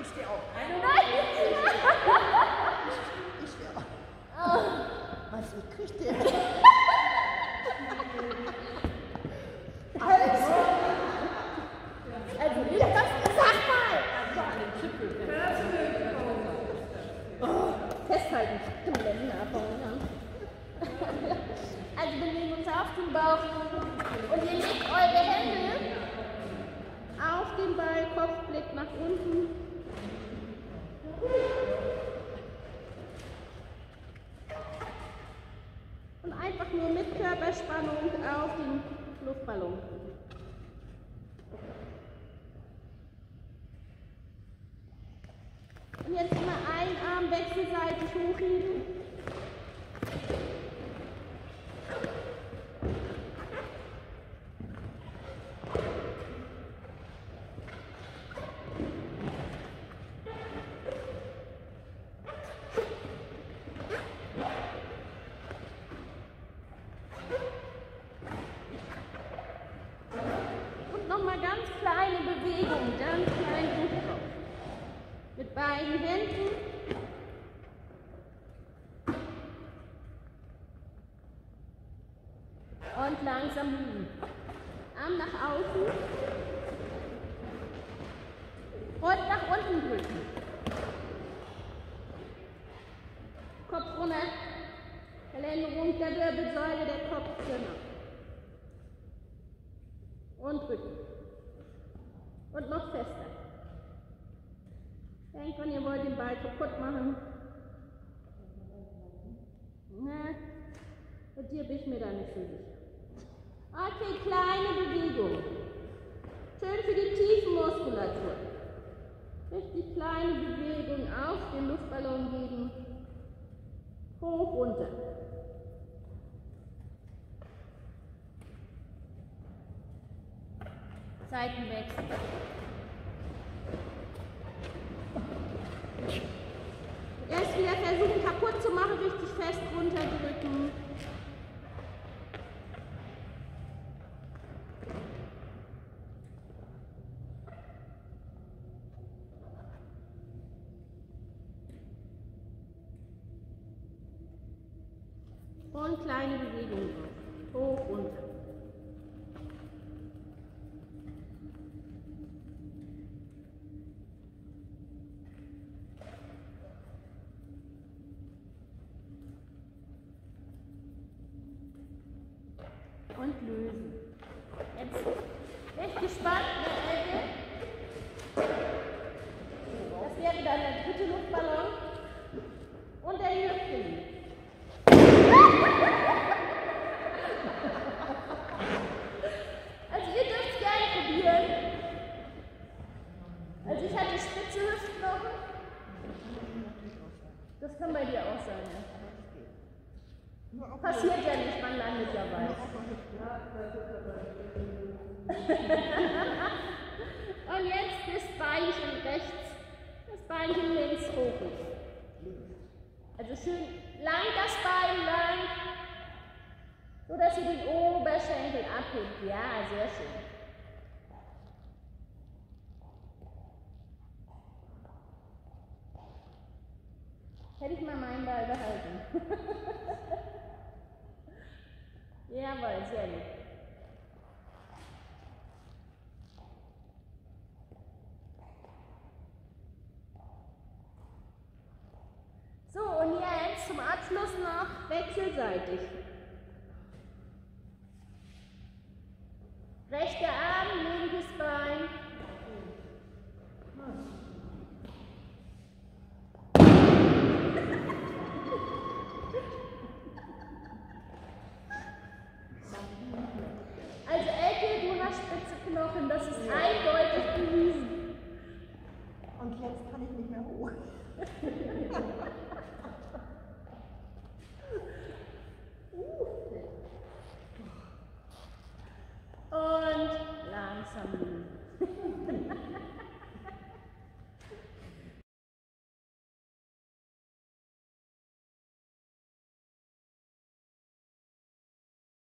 Ich stehe auf. Nein, Ich stehe auf. Was, wie kriegt der? Also, Also, ich das, sag mal! Festhalten. Also, wir legen uns auf den Bauch und ihr legt eure Hände auf den Ball, Kopf blickt nach unten. Und einfach nur mit Körperspannung auf den Luftballon. Und jetzt immer einen Arm wechselseitig hochheben. Nochmal ganz kleine Bewegungen, ganz klein Druck Mit beiden Händen. Und langsam liegen. Arm nach außen. Und nach unten drücken. Und drücken. Und noch fester. Denkt, wenn ihr wollt den Ball kaputt machen. Na, bei dir bin ich mir da nicht so sicher. Okay, kleine Bewegung. Schön für die Tiefenmuskulatur. Richtig kleine Bewegung auf den Luftballon geben. Hoch, runter. Seitenwechsel. Erst wieder versuchen kaputt zu machen, richtig fest runterdrücken. Und kleine Bewegungen. Hoch, runter. Und lösen. Jetzt recht gespannt in der Ecke. Das wäre dann der dritte Luftballon und der Hüfte liegt. Also ihr dürft es gerne probieren. Also ich hatte spitze Hüftknochen. Das kann bei dir auch sein, ja. Passiert ja nicht, man landet ja weit. Und jetzt das Beinchen rechts, das Beinchen links hoch. Also schön lang das Bein lang, so dass ihr den Oberschenkel abhebt. Ja, sehr schön. Hätte ich mal meinen Ball behalten. Jawohl, sehr gut. So, und jetzt zum Abschluss noch wechselseitig. Rechter Arm, linkes Bein. Also No.